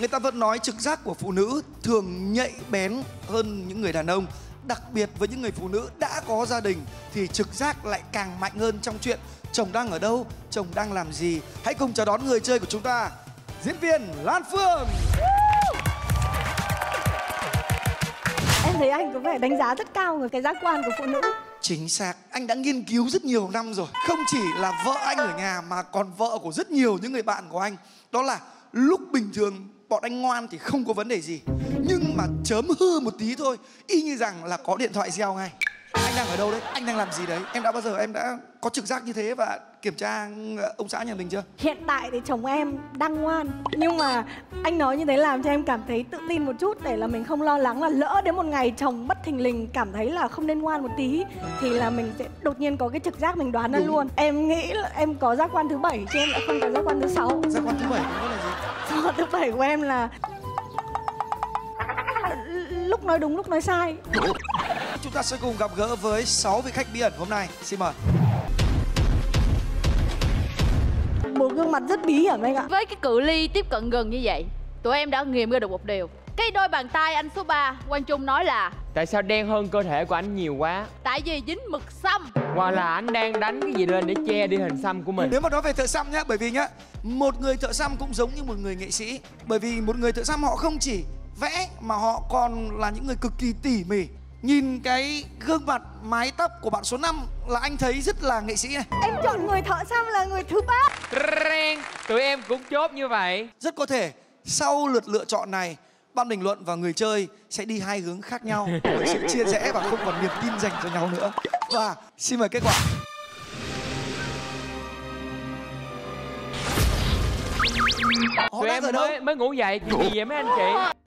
người ta vẫn nói trực giác của phụ nữ thường nhạy bén hơn những người đàn ông. Đặc biệt với những người phụ nữ đã có gia đình thì trực giác lại càng mạnh hơn trong chuyện chồng đang ở đâu, chồng đang làm gì. Hãy cùng chào đón người chơi của chúng ta, diễn viên lan phương. Em thấy anh có vẻ đánh giá rất cao về cái giác quan của phụ nữ. Chính xác, anh đã nghiên cứu rất nhiều năm rồi. Không chỉ là vợ anh ở nhà mà còn vợ của rất nhiều những người bạn của anh. Đó là lúc bình thường bọn anh ngoan thì không có vấn đề gì. Nhưng mà chớm hư một tí thôi Y như rằng là có điện thoại reo ngay. Anh đang ở đâu đấy? Anh đang làm gì đấy? Em đã bao giờ em đã có trực giác như thế và kiểm tra ờ, ông xã nhà mình chưa? Hiện tại thì chồng em đang ngoan Nhưng mà anh nói như thế làm cho em cảm thấy tự tin một chút Để là mình không lo lắng là lỡ đến một ngày chồng bất thình lình cảm thấy là không nên ngoan một tí Thì là mình sẽ đột nhiên có cái trực giác mình đoán ra luôn Em nghĩ là em có giác quan thứ bảy chứ em lại không có giác quan thứ sáu Giác quan thứ bảy của nó là gì? Giác quan thứ bảy của em là lúc nói đúng lúc nói sai Chúng ta sẽ cùng gặp gỡ với 6 vị khách bí ẩn hôm nay. Xin mời. Một gương mặt rất bí hiểm anh ạ. Với cái cự ly tiếp cận gần như vậy Tụi em đã nghiệm ra được một điều. Cái đôi bàn tay anh số 3 Quang Trung nói là Tại sao đen hơn cơ thể của anh nhiều quá? Tại vì dính mực xăm. Hoặc là anh đang đánh cái gì lên để che đi hình xăm của mình? Nếu mà nói về thợ xăm nhá, bởi vì nhá, một người thợ xăm cũng giống như một người nghệ sĩ. Bởi vì một người thợ xăm họ không chỉ vẽ mà họ còn là những người cực kỳ tỉ mỉ. Nhìn cái gương mặt mái tóc của bạn số 5 là anh thấy rất là nghệ sĩ này. Em chọn người thợ xăm là người thứ ba Reng, Tụi em cũng chốt như vậy Rất có thể sau lượt lựa chọn này, ban bình luận và người chơi sẽ đi hai hướng khác nhau với sự chia rẽ và không còn niềm tin dành cho nhau nữa. Và xin mời kết quả. Họ Tụi em mới mới ngủ dậy Chuyện gì vậy mấy anh chị